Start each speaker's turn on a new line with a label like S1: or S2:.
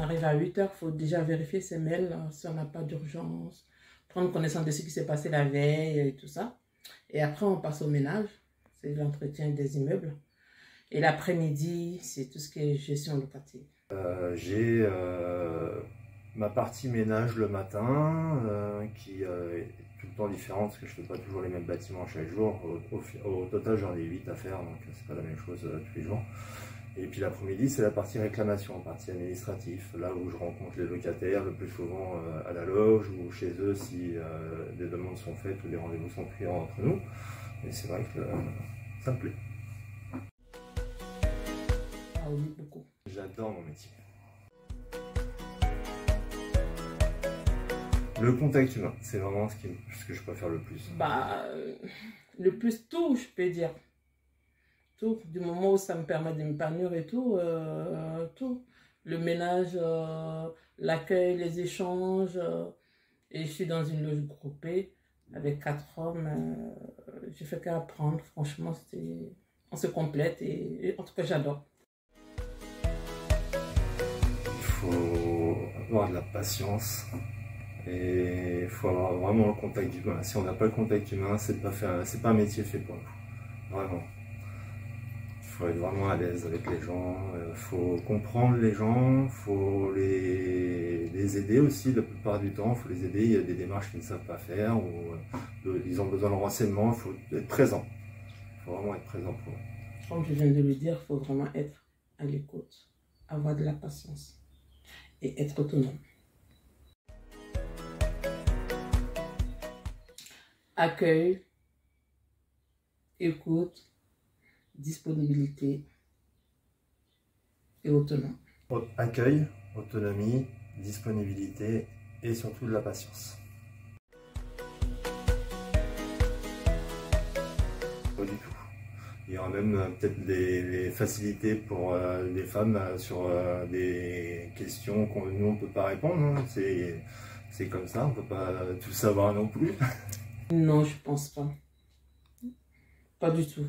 S1: arrive à 8 heures, il faut déjà vérifier ses mails euh, si on n'a pas d'urgence, prendre connaissance de ce qui s'est passé la veille et tout ça. Et après, on passe au ménage, c'est l'entretien des immeubles. Et l'après-midi, c'est tout ce qui est gestion locative.
S2: Euh, J'ai euh, ma partie ménage le matin, euh, qui euh, est tout le temps différente, parce que je ne fais pas toujours les mêmes bâtiments chaque jour. Au, au- total, j'en ai 8 à faire, donc c'est pas la même chose tous les jours. Et puis l'après-midi, c'est la partie réclamation, partie administrative, là où je rencontre les locataires le plus souvent euh, à la loge ou chez eux si euh, des demandes sont faites ou des rendez-vous sont pris entre nous. Et c'est vrai que euh, ça me plaît.
S1: Ah oui, beaucoup.
S2: J'adore mon métier. Le contact humain, c'est vraiment ce, qui, ce que je préfère le plus.
S1: Bah, le plus tout, je peux dire. Tout. Du moment où ça me permet de m'épanouir et tout, euh, tout. Le ménage, euh, l'accueil, les échanges. euh, et je suis dans une loge groupée avec quatre hommes. J'ai fait qu'apprendre. Franchement, on se complète et, en tout cas, j'adore.
S2: Il faut avoir de la patience et il faut avoir vraiment le contact humain. Si on n'a pas le contact humain, c'est pas pas un métier fait pour nous. Vraiment. Il faut être vraiment à l'aise avec les gens, il faut comprendre les gens, il faut les, les aider aussi la plupart du temps, il faut les aider, il y a des démarches qu'ils ne savent pas faire ou euh, ils ont besoin de renseignements, il faut être présent. Il faut vraiment être présent pour eux.
S1: Comme je viens de le dire, il faut vraiment être à l'écoute, avoir de la patience et être autonome. Accueil, écoute, disponibilité et autonome.
S2: Accueil, autonomie, disponibilité et surtout de la patience. Pas du tout. Il y aura même euh, peut-être des, des facilités pour euh, les femmes euh, sur euh, des questions qu'on nous on peut pas répondre. hein. C'est c'est comme ça, on peut pas tout savoir non plus.
S1: Non, je pense pas. Pas du tout.